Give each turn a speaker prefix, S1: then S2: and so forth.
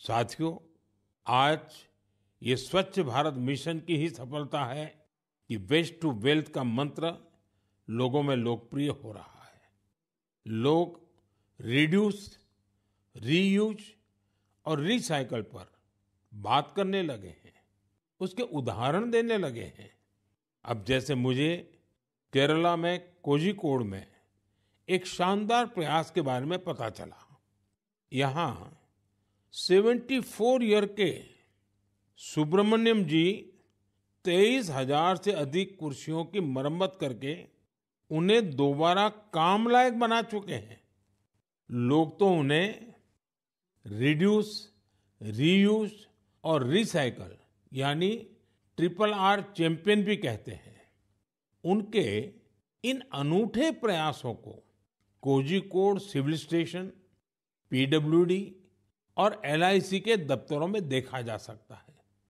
S1: साथियो, आज ये स्वच्छ भारत मिशन की ही सफलता है कि वेस्ट टू वेल्थ का मंत्र लोगों में लोकप्रिय हो रहा है। लोग रिड्यूस रियूज और रिसाइकल पर बात करने लगे हैं, उसके उदाहरण देने लगे हैं। अब जैसे मुझे केरला में कोझिकोड में एक शानदार प्रयास के बारे में पता चला। यहाँ 74 ईयर के सुब्रमण्यम जी तेईस हज़ार से अधिक कुर्सियों की मरम्मत करके उन्हें दोबारा काम लायक बना चुके हैं। लोग तो उन्हें रिड्यूस रीयूज और रिसाइकल यानी ट्रिपल आर चैंपियन भी कहते हैं। उनके इन अनूठे प्रयासों को कोझिकोड सिविल स्टेशन पीडब्ल्यूडी और एलआईसी के दफ्तरों में देखा जा सकता है।